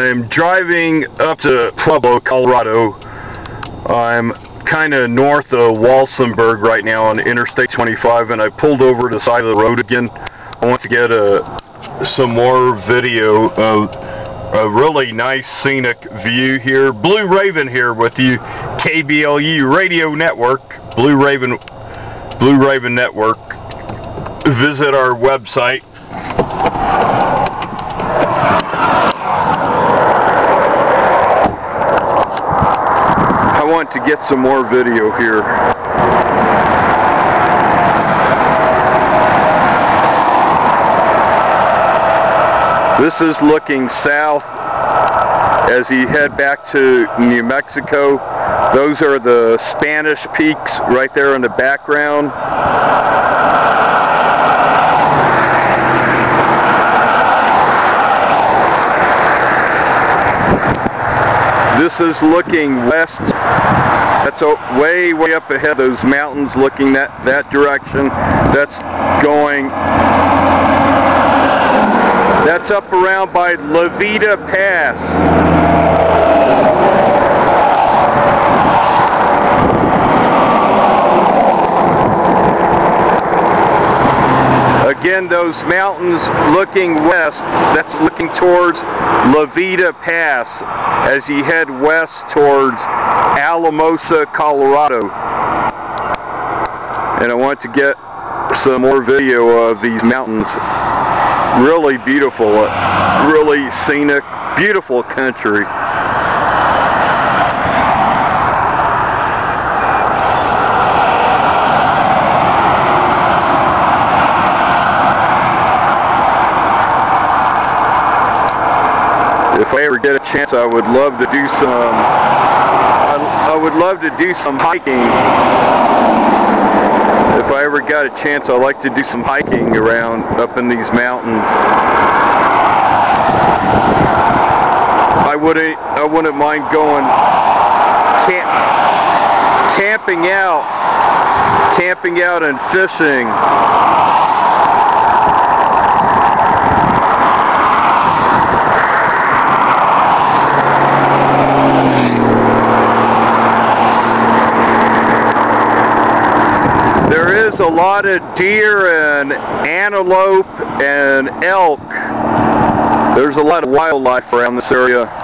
I'm driving up to Pueblo, Colorado. I'm kind of north of Walsenburg right now on Interstate 25 and I pulled over to the side of the road again. I want to get a, some more video of a really nice scenic view here. Blue Raven here with you, KBLU Radio Network, Blue Raven, Blue Raven Network. Visit our website. I want to get some more video here. This is looking south as you head back to New Mexico. Those are the Spanish peaks right there in the background. This is looking west. That's way, way up ahead. Those mountains looking that, that direction. That's going, that's up around by La Veta Pass. Again, those mountains looking west, that's looking towards La Veta Pass as you head west towards Alamosa, Colorado. And I want to get some more video of these mountains. Really beautiful, uh, really scenic, beautiful country. if I ever get a chance, I would love to do some. I, I would love to do some hiking. If I ever got a chance, I'd like to do some hiking around up in these mountains. I wouldn't. I wouldn't mind going camp, camping out, camping out and fishing. There is a lot of deer and antelope and elk. There's a lot of wildlife around this area.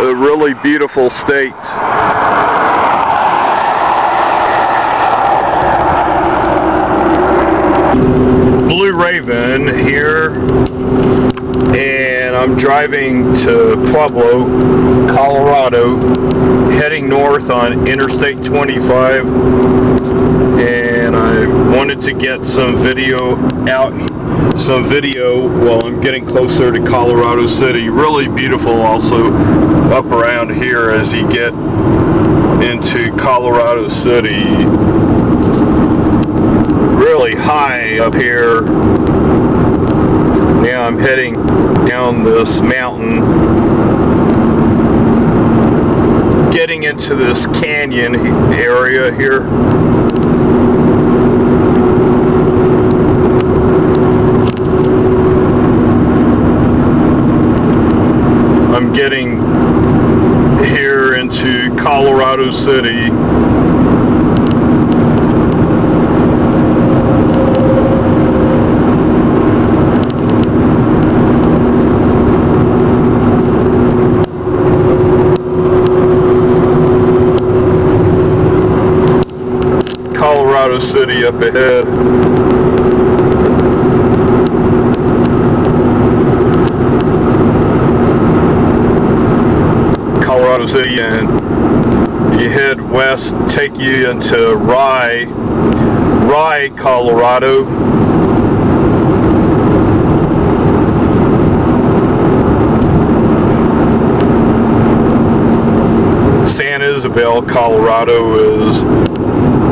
A really beautiful state. Blue Raven here and I'm driving to Pueblo, Colorado, heading north on Interstate 25 and I wanted to get some video out some video while I'm getting closer to Colorado City. Really beautiful also up around here as you get into Colorado City. Really high up here. Now I'm heading down this mountain getting into this canyon area here. I'm getting here into Colorado City. Up ahead. Colorado City and you head west, take you into Rye, Rye, Colorado. San Isabel, Colorado is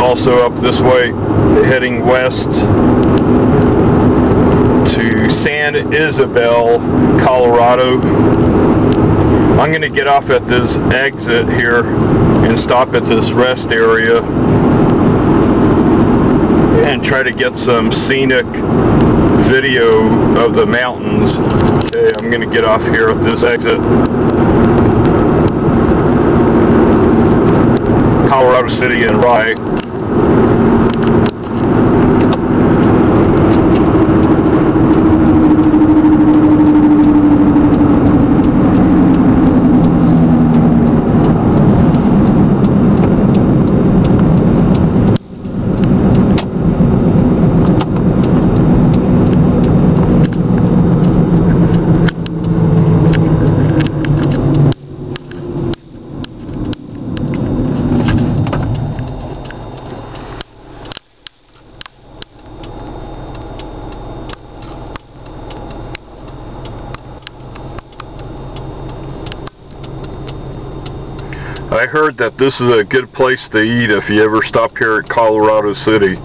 also up this way, heading west to San Isabel, Colorado. I'm going to get off at this exit here and stop at this rest area and try to get some scenic video of the mountains. Okay, I'm going to get off here at this exit. Colorado City and Rye. I heard that this is a good place to eat if you ever stop here at Colorado City.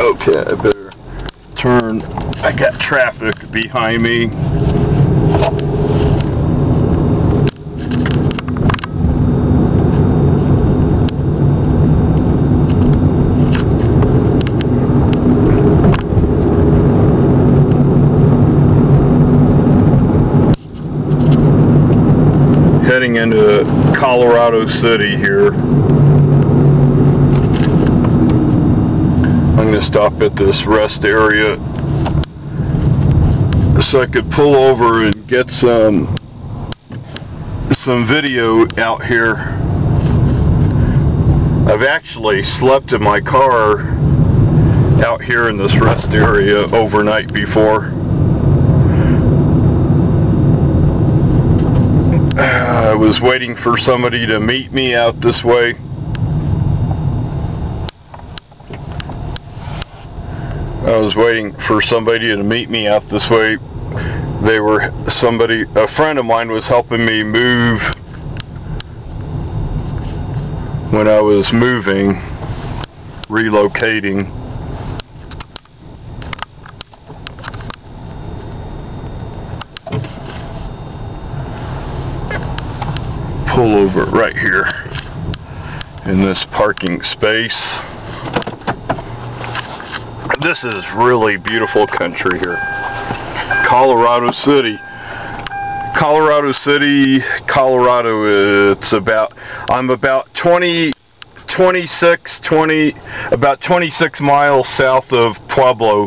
Okay, I better turn. I got traffic behind me. Heading into Colorado City here. I'm going to stop at this rest area so I could pull over and get some some video out here. I've actually slept in my car out here in this rest area overnight before. I was waiting for somebody to meet me out this way. I was waiting for somebody to meet me out this way. They were somebody, a friend of mine was helping me move when I was moving, relocating. Pull over right here in this parking space. This is really beautiful country here. Colorado City. Colorado City, Colorado, it's about, I'm about 20, 26, 20, about 26 miles south of Pueblo.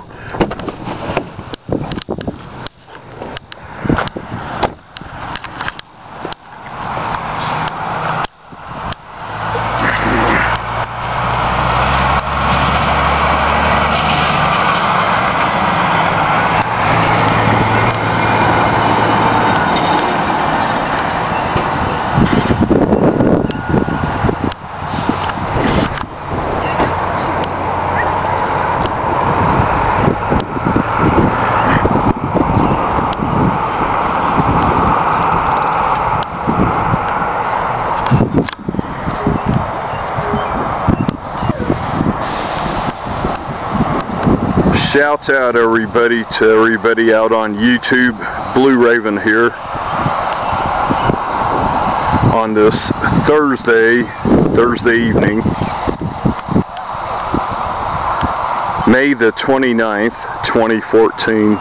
Shouts out everybody to everybody out on YouTube. Blue Raven here on this Thursday, Thursday evening, May the 29th, 2014.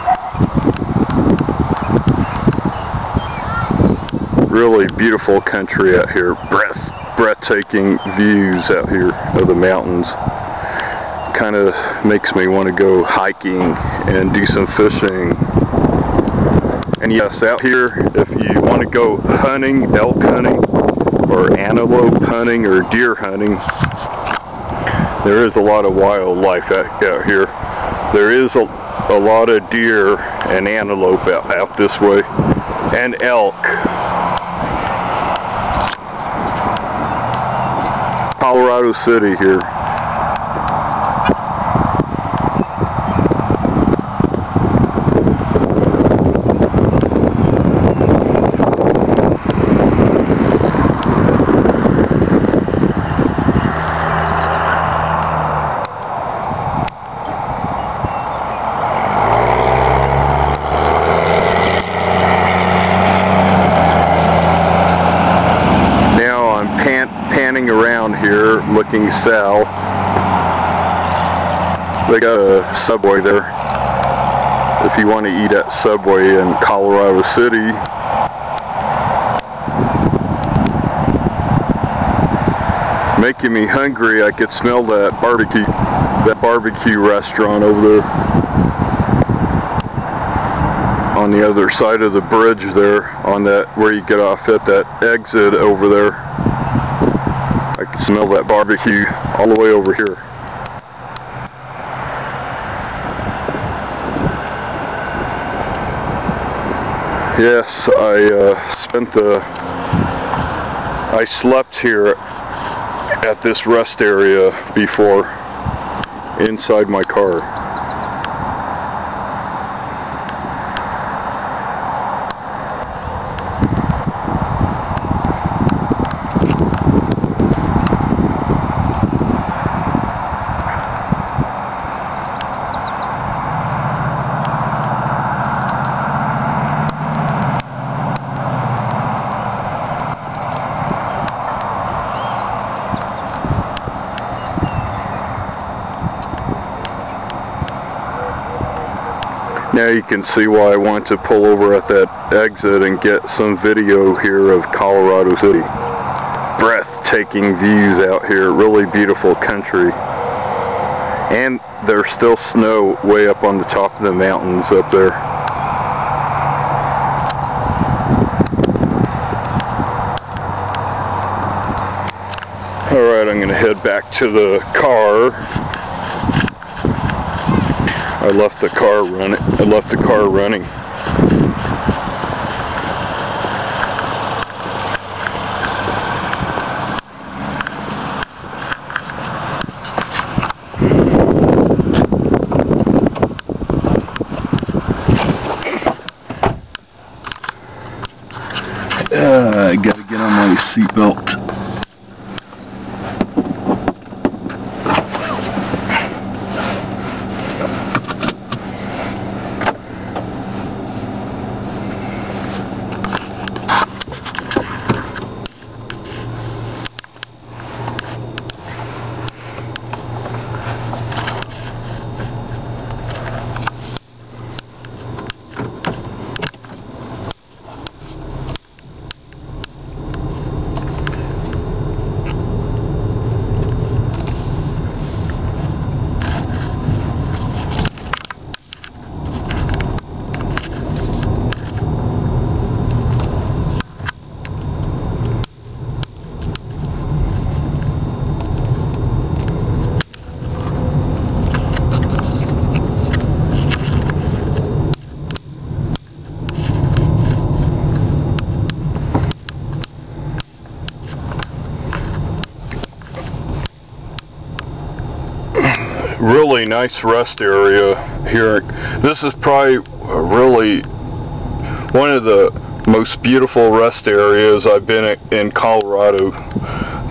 Really beautiful country out here. Breath, breathtaking views out here of the mountains kind of makes me want to go hiking and do some fishing. And yes, out here, if you want to go hunting, elk hunting, or antelope hunting, or deer hunting, there is a lot of wildlife out, here. There is a, a lot of deer and antelope out, out this way, and elk. Colorado City here. Walking south. They got a Subway there. If you want to eat at Subway in Colorado City, making me hungry. I could smell that barbecue, that barbecue restaurant over there on the other side of the bridge there, on that where you get off at that exit over there. Smell that barbecue all the way over here. Yes, I uh, spent the I slept here at this rest area before inside my car. Now you can see why I want to pull over at that exit and get some video here of Colorado City. Breathtaking views out here, really beautiful country. And there's still snow way up on the top of the mountains up there. Alright, I'm going to head back to the car. I left the car running. I left the car running. Uh, I gotta get on my seatbelt. Really nice rest area here. This is probably uh, really one of the most beautiful rest areas I've been in Colorado.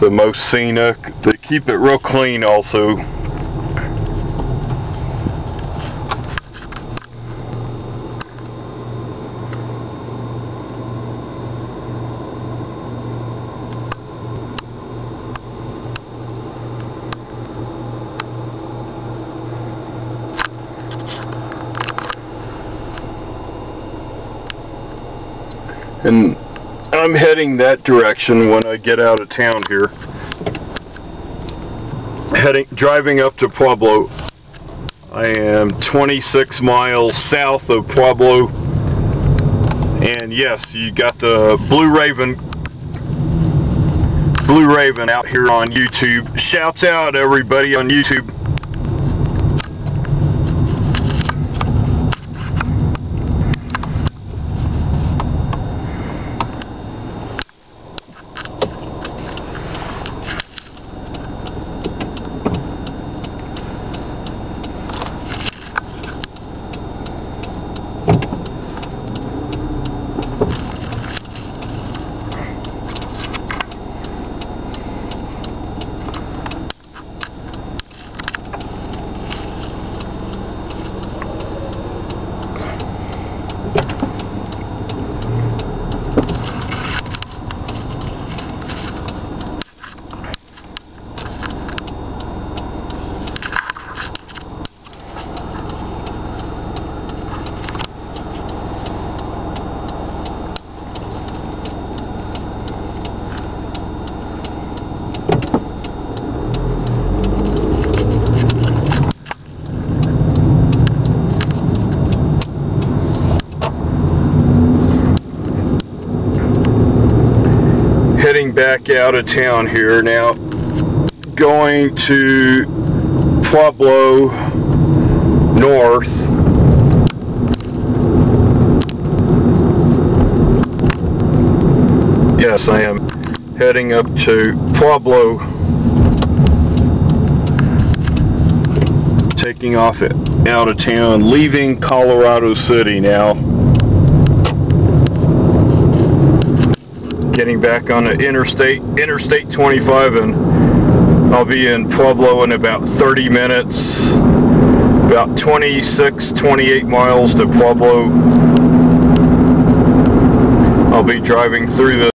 The most scenic. They keep it real clean also. and I'm heading that direction when I get out of town here. Heading, driving up to Pueblo. I am 26 miles south of Pueblo. And yes, you got the Blue Raven Blue Raven out here on YouTube. Shouts out everybody on YouTube. Back out of town here now. Going to Pueblo North. Yes, I am heading up to Pueblo. Taking off it out of town, leaving Colorado City now. Getting back on the interstate, Interstate 25 and I'll be in Pueblo in about 30 minutes. About 26, 28 miles to Pueblo. I'll be driving through the